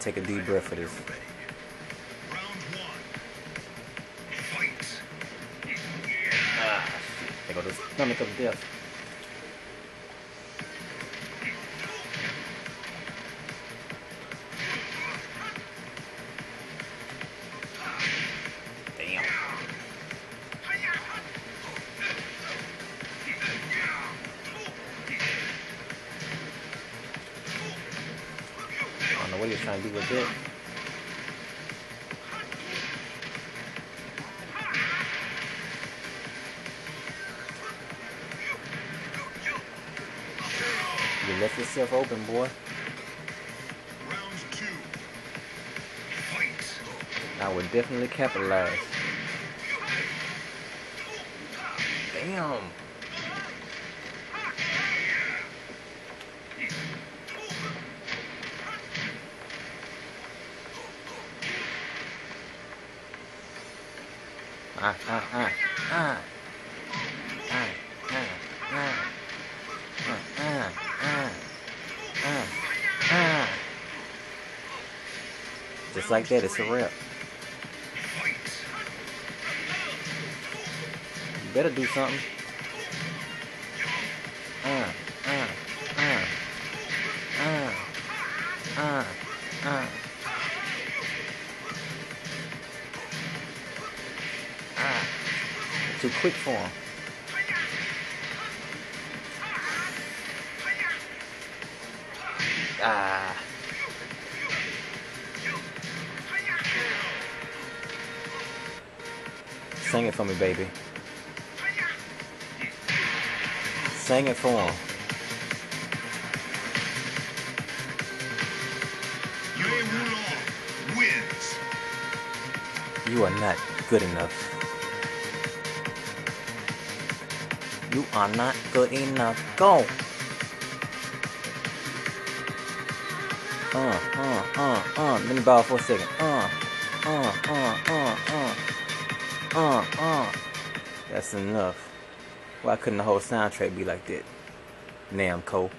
take a deep breath for this. Ah, shit. There go the stomach of death. Know what you're trying to do with it. You left yourself open, boy. I would definitely capitalize. Damn. Ah, ah, ah, ah. Ah, ah, ah. Ah, ah, ah. Ah, ah. Just like that, it's a wrap. You better do something. Too quick for him. Ah. Sing it for me, baby. Sing it for him. You are not good enough. You are not good enough. Go. Uh, uh, uh, uh. Let me bow for a second. Uh, uh, uh, uh, uh. Uh, uh. That's enough. Why couldn't the whole soundtrack be like that? Namco.